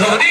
소리